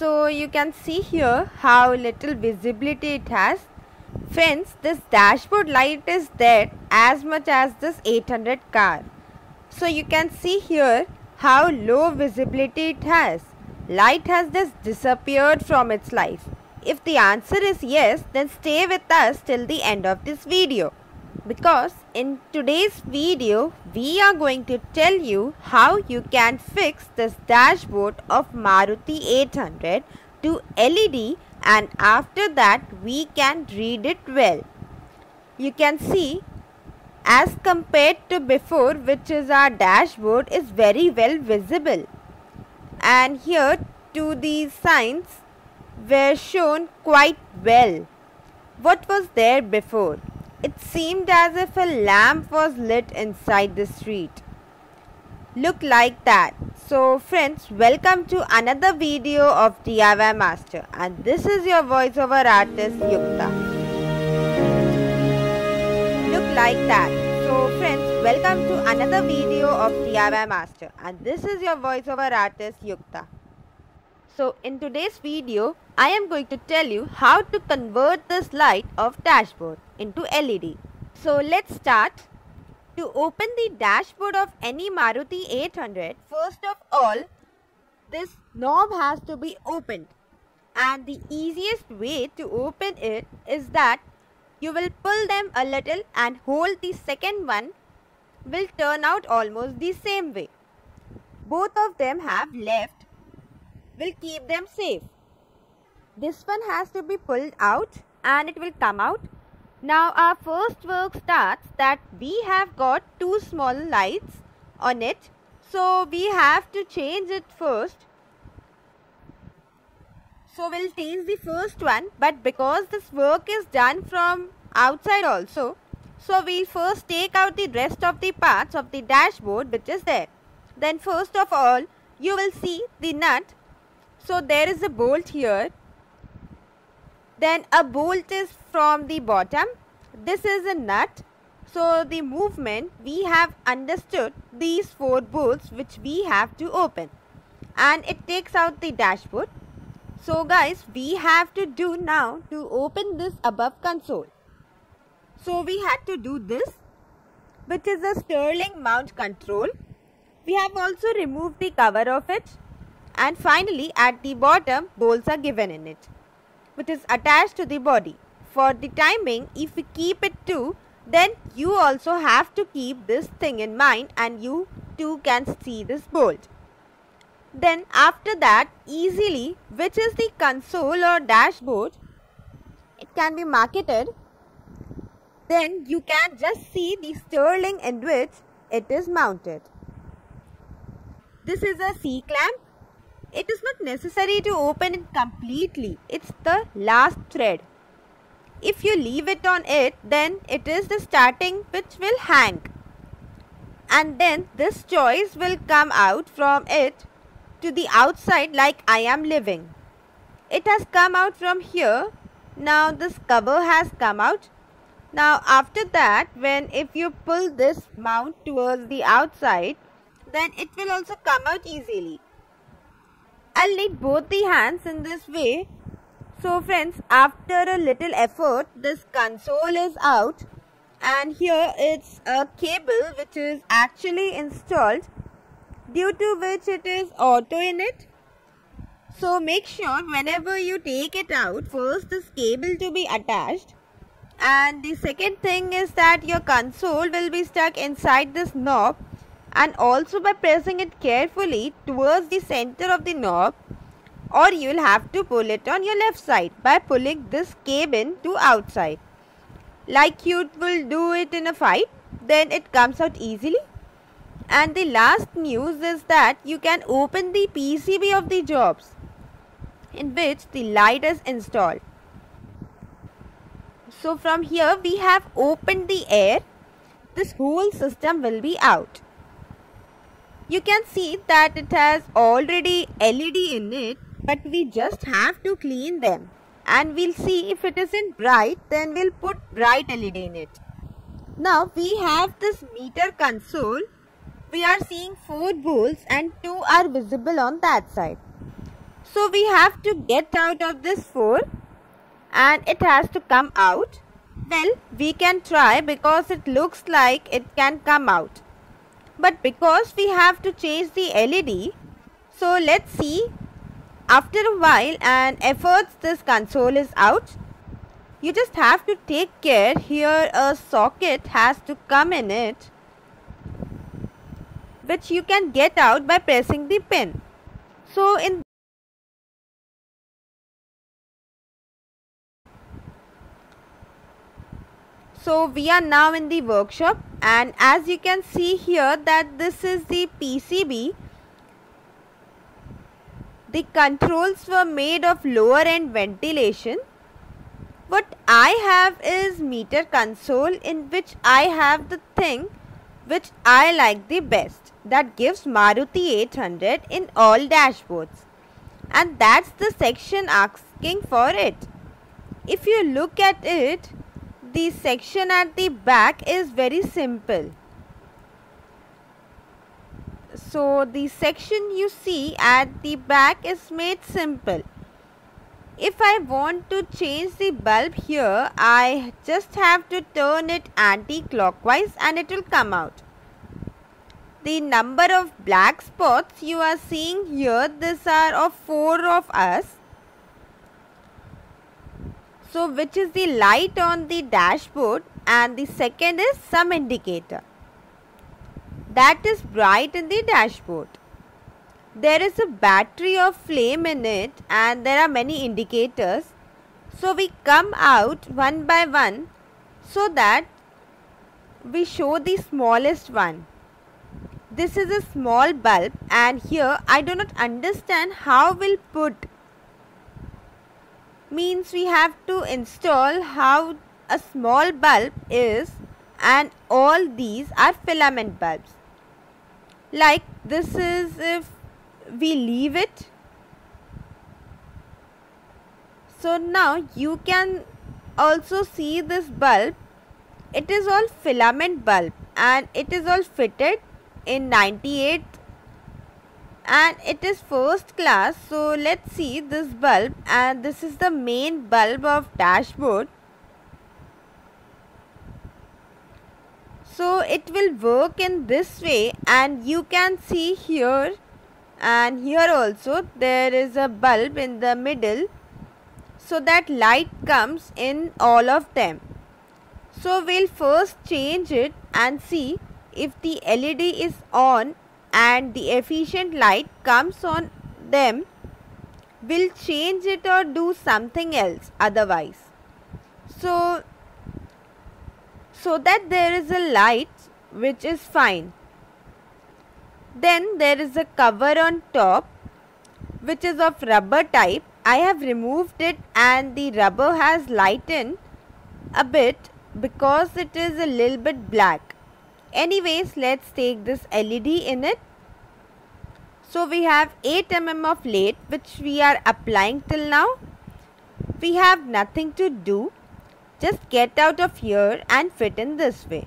So you can see here how little visibility it has. Friends, this dashboard light is there as much as this 800 car. So you can see here how low visibility it has. Light has just disappeared from its life. If the answer is yes, then stay with us till the end of this video. Because in today's video, we are going to tell you how you can fix this dashboard of Maruti 800 to LED and after that we can read it well. You can see as compared to before which is our dashboard is very well visible and here to these signs were shown quite well. What was there before? It seemed as if a lamp was lit inside the street. Look like that. So friends, welcome to another video of DIY Master and this is your voiceover artist Yukta. Look like that. So friends, welcome to another video of DIY Master and this is your voiceover artist Yukta. So in today's video, I am going to tell you how to convert this light of dashboard into LED. So let's start. To open the dashboard of any Maruti 800, first of all, this knob has to be opened. And the easiest way to open it is that you will pull them a little and hold the second one will turn out almost the same way. Both of them have left will keep them safe. This one has to be pulled out and it will come out. Now our first work starts that we have got two small lights on it. So we have to change it first. So we'll change the first one but because this work is done from outside also. So we'll first take out the rest of the parts of the dashboard which is there. Then first of all you will see the nut so there is a bolt here. Then a bolt is from the bottom. This is a nut. So the movement we have understood these four bolts which we have to open. And it takes out the dashboard. So guys we have to do now to open this above console. So we had to do this which is a steering mount control. We have also removed the cover of it and finally at the bottom bolts are given in it which is attached to the body. For the timing if we keep it to then you also have to keep this thing in mind and you too can see this bolt. Then after that easily which is the console or dashboard it can be marketed then you can just see the steering in which it is mounted. This is a C-clamp it is not necessary to open it completely. It's the last thread. If you leave it on it, then it is the starting which will hang. And then this choice will come out from it to the outside like I am living. It has come out from here. Now this cover has come out. Now after that when if you pull this mount towards the outside then it will also come out easily. I'll need both the hands in this way. So friends, after a little effort, this console is out and here it's a cable which is actually installed due to which it is auto in it. So make sure whenever you take it out, first this cable to be attached and the second thing is that your console will be stuck inside this knob and also by pressing it carefully towards the center of the knob or you will have to pull it on your left side by pulling this cable to outside. Like you will do it in a fight, then it comes out easily. And the last news is that you can open the PCB of the jobs in which the light is installed. So from here we have opened the air. This whole system will be out you can see that it has already LED in it but we just have to clean them and we'll see if it isn't bright then we'll put bright LED in it. Now we have this meter console. We are seeing 4 bolts and 2 are visible on that side. So we have to get out of this 4 and it has to come out. Well, we can try because it looks like it can come out. But because we have to change the LED, so let's see after a while and efforts this console is out. You just have to take care here a socket has to come in it which you can get out by pressing the pin. So in So we are now in the workshop and as you can see here that this is the PCB. The controls were made of lower end ventilation. What I have is meter console in which I have the thing which I like the best that gives Maruti 800 in all dashboards and that's the section asking for it. If you look at it the section at the back is very simple. So the section you see at the back is made simple. If I want to change the bulb here, I just have to turn it anti-clockwise and it will come out. The number of black spots you are seeing here, these are of 4 of us so which is the light on the dashboard and the second is some indicator. That is bright in the dashboard. There is a battery of flame in it and there are many indicators. So we come out one by one so that we show the smallest one. This is a small bulb and here I do not understand how we'll put means we have to install how a small bulb is and all these are filament bulbs. Like this is if we leave it. So now you can also see this bulb. It is all filament bulb and it is all fitted in 98 and it is first class. So let's see this bulb. And this is the main bulb of dashboard. So it will work in this way. And you can see here. And here also there is a bulb in the middle. So that light comes in all of them. So we'll first change it and see if the LED is on and the efficient light comes on them will change it or do something else otherwise. So, so that there is a light which is fine. Then there is a cover on top which is of rubber type. I have removed it and the rubber has lightened a bit because it is a little bit black. Anyways, let's take this LED in it. So we have 8 mm of lead which we are applying till now. We have nothing to do. Just get out of here and fit in this way.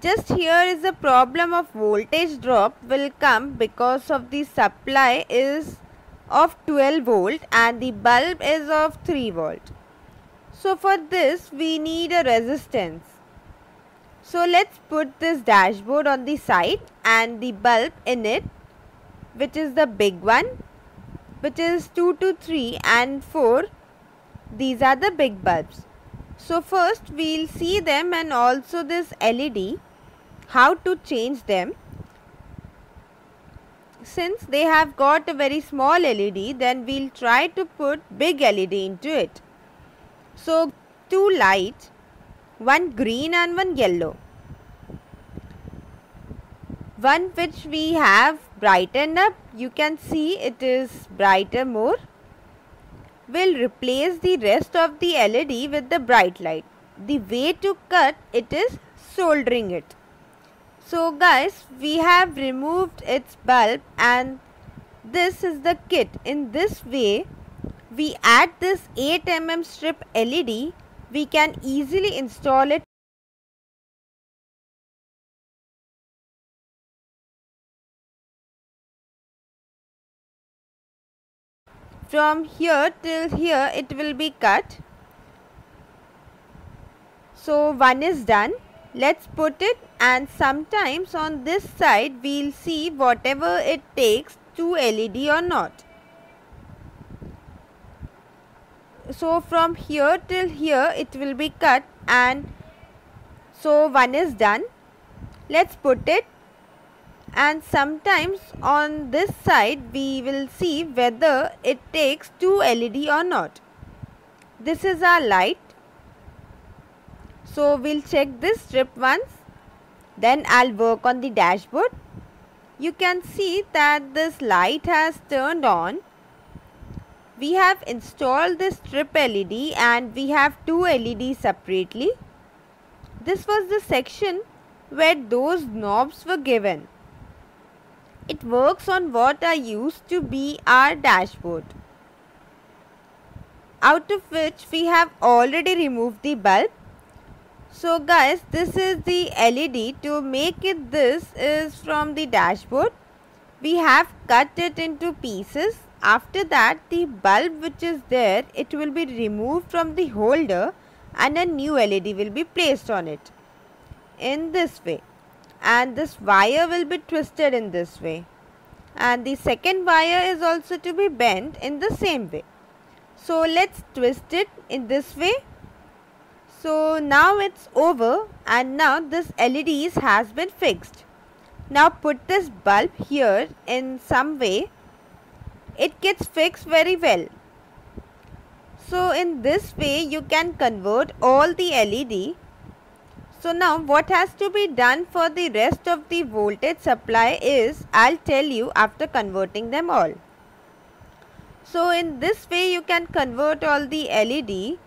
Just here is a problem of voltage drop will come because of the supply is of 12 volt and the bulb is of 3 volt. So for this we need a resistance. So let's put this dashboard on the side and the bulb in it which is the big one which is 2 to 3 and 4 these are the big bulbs. So first we'll see them and also this LED how to change them. Since they have got a very small LED then we'll try to put big LED into it. So two lights one green and one yellow. One which we have brightened up. You can see it is brighter more. We'll replace the rest of the LED with the bright light. The way to cut it is soldering it. So guys we have removed its bulb and this is the kit. In this way we add this 8 mm strip LED we can easily install it from here till here it will be cut. So one is done. Let's put it and sometimes on this side we'll see whatever it takes to LED or not. So from here till here it will be cut and so one is done. Let's put it and sometimes on this side we will see whether it takes two LED or not. This is our light. So we'll check this strip once. Then I'll work on the dashboard. You can see that this light has turned on. We have installed this strip LED and we have two LEDs separately. This was the section where those knobs were given. It works on what are used to be our dashboard. Out of which we have already removed the bulb. So guys this is the LED to make it this is from the dashboard. We have cut it into pieces. After that the bulb which is there it will be removed from the holder and a new LED will be placed on it in this way and this wire will be twisted in this way and the second wire is also to be bent in the same way. So let's twist it in this way. So now it's over and now this LEDs has been fixed. Now put this bulb here in some way. It gets fixed very well. So in this way you can convert all the LED so now what has to be done for the rest of the voltage supply is I'll tell you after converting them all. So in this way you can convert all the LED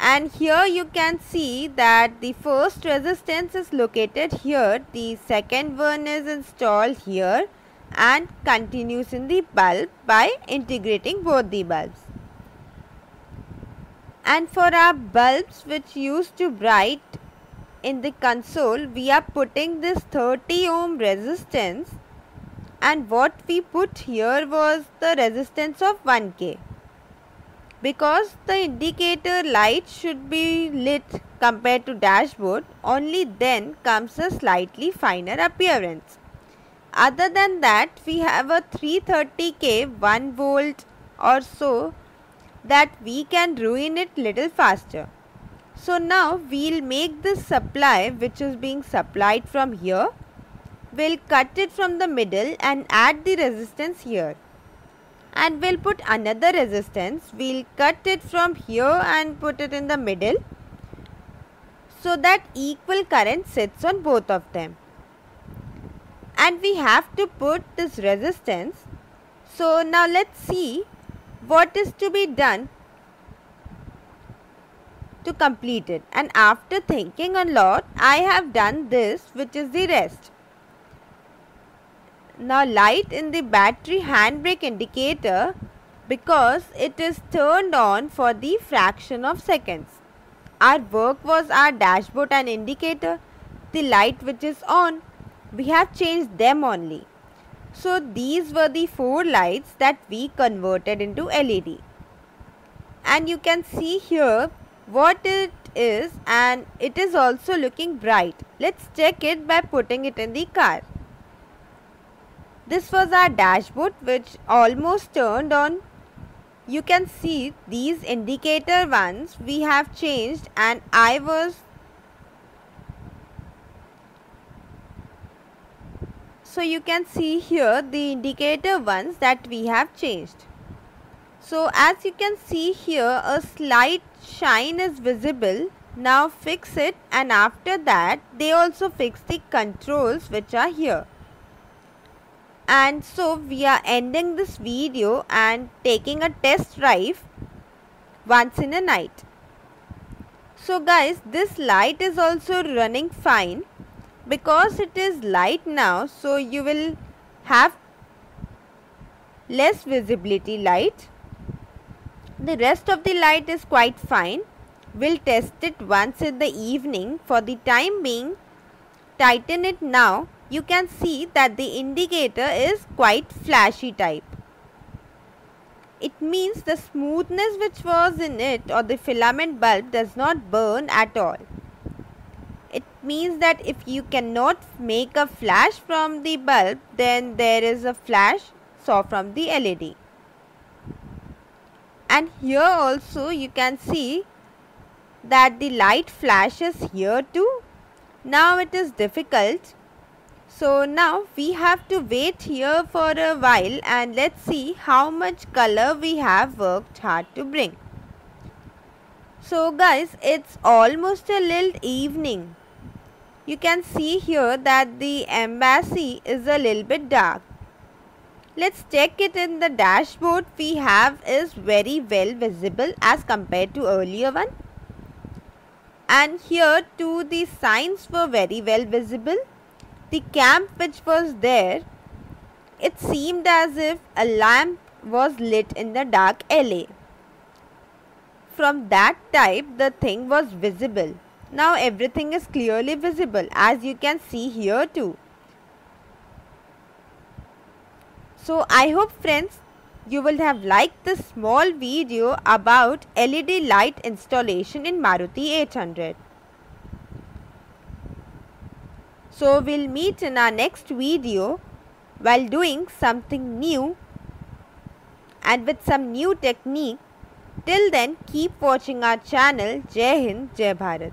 and here you can see that the first resistance is located here, the second one is installed here and continues in the bulb by integrating both the bulbs. And for our bulbs which used to bright in the console we are putting this 30 ohm resistance. And what we put here was the resistance of 1k because the indicator light should be lit compared to dashboard only then comes a slightly finer appearance other than that we have a 330k 1 volt or so that we can ruin it little faster so now we'll make this supply which is being supplied from here. We'll cut it from the middle and add the resistance here. And we'll put another resistance. We'll cut it from here and put it in the middle. So that equal current sits on both of them. And we have to put this resistance. So now let's see what is to be done to complete it and after thinking a lot I have done this which is the rest. Now light in the battery handbrake indicator because it is turned on for the fraction of seconds. Our work was our dashboard and indicator. The light which is on, we have changed them only. So these were the four lights that we converted into LED. And you can see here what it is and it is also looking bright. Let's check it by putting it in the car. This was our dashboard which almost turned on. You can see these indicator ones we have changed and I was so you can see here the indicator ones that we have changed. So as you can see here a slight shine is visible. Now fix it and after that they also fix the controls which are here. And so we are ending this video and taking a test drive once in a night. So guys this light is also running fine because it is light now so you will have less visibility light the rest of the light is quite fine. We'll test it once in the evening. For the time being, tighten it now. You can see that the indicator is quite flashy type. it means the smoothness which was in it or the filament bulb does not burn at all. Means that if you cannot make a flash from the bulb then there is a flash saw from the LED. And here also you can see that the light flashes here too. Now it is difficult so now we have to wait here for a while and let's see how much color we have worked hard to bring. So guys, it's almost a little evening. You can see here that the embassy is a little bit dark. Let's check it in the dashboard we have is very well visible as compared to earlier one. And here too the signs were very well visible the camp which was there, it seemed as if a lamp was lit in the dark alley. From that type, the thing was visible. Now everything is clearly visible as you can see here too. So I hope friends you will have liked this small video about LED light installation in Maruti 800. So we'll meet in our next video while doing something new and with some new technique. Till then keep watching our channel Jai Hind Jai Bharat.